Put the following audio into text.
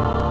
Oh.